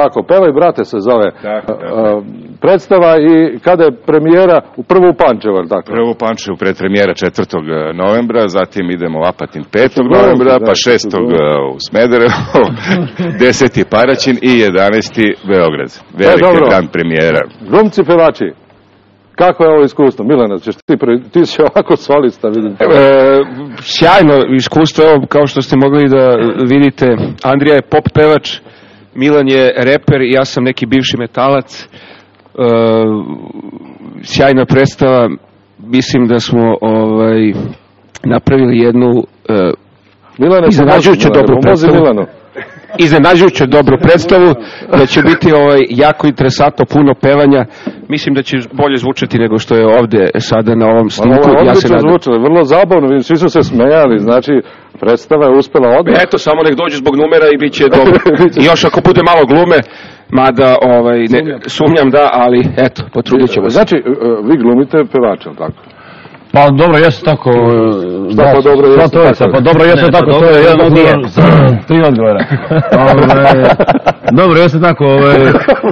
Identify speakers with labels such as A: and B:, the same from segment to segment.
A: Tako, Pevaj brate se zove
B: Tako, tako.
A: a, predstava i kada je premijera u prvu u Pančevo, tako?
B: Prvo u Pančevu predpremijera 4. novembra, zatim idemo u Apatin 5.
A: Glumci,
B: novembra,
A: da,
B: pa
A: to
B: 6.
A: su glumci.
B: u Smederevo, 10. Paraćin i 11. Beograd. Veliki
A: dobro.
B: dan premijera.
A: Glumci pevači, kako je ovo iskustvo? Milena, ćeš ti, prvi, ti si ovako solista, vidim.
C: E, sjajno iskustvo, evo kao što ste mogli da vidite, Andrija je pop pevač, Milan je reper i ja sam neki bivši metalac. E, sjajna predstava, mislim da smo ovaj napravili jednu e,
A: Milane,
C: Iznenađujuće dobru predstavu.
A: Milanu.
C: Iznenađujuću dobru predstavu, da će biti ovaj jako interesantno, puno pevanja. Mislim da će bolje zvučati nego što je ovde sada na ovom snimku.
A: ovo je
C: Ja se nadam.
A: zvučalo, vrlo zabavno, vidim, svi su se smejali, znači predstava je uspela odmah.
C: Eto, samo nek dođe zbog numera i bit će dobro. I još ako bude malo glume, mada ovaj, ne, sumnjam da, ali eto, potrudit ćemo se.
A: Znači, e, vi glumite pevača, jel tako?
D: Pa dobro, jeste tako.
A: Šta pa dobro
D: sva
A: jeste
D: trojica,
A: tako?
D: Pa dobro, jeste
E: Ne, pa
D: tako,
E: dobro
D: to je
E: je
D: jedan odgovor. Tri odgovora. Ove, dobro, jeste tako. Ove,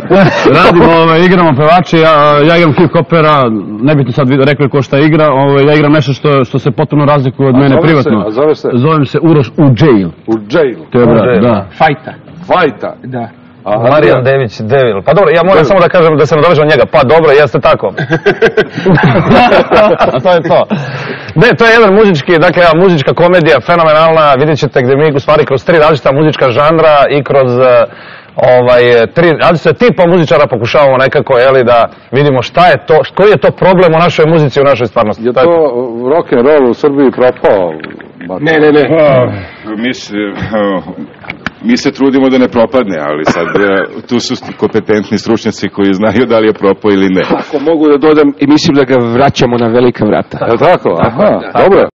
D: radimo, ove, igramo pevače, ja, ja igram hip-hopera, nebitno sad rekli ko šta igra, ove, ja igram nešto što, što se potpuno razlikuje od
A: A
D: mene
A: se-
D: privatno.
A: a zove se?
D: Zovem se Uroš u jail.
A: U jail.
D: To je brat, da.
C: Fajta.
A: Fajta.
C: Da.
A: A,
E: Marijan Dević, Devil. Pa dobro, ja moram samo da kažem da se nadovežem na njega. Pa dobro, jeste tako. A to je to. Ne, to je jedan muzički, dakle, muzička komedija, fenomenalna. Vidjet ćete gde mi u stvari kroz tri različita muzička žanra i kroz eh, ovaj, tri različita tipa muzičara pokušavamo nekako, jeli, da vidimo šta je to, koji je to problem u našoj muzici, u našoj stvarnosti.
A: Je
E: To je
A: to rock and roll u Srbiji propao?
C: Ne, ne, ne.
B: Mi se, mi se trudimo da ne propadne, ali sad e, tu su kompetentni stručnjaci koji znaju da li je propao ili ne.
C: Ako mogu da dodam, i mislim da ga vraćamo na velika vrata.
A: Je li tako? Aha, dobro.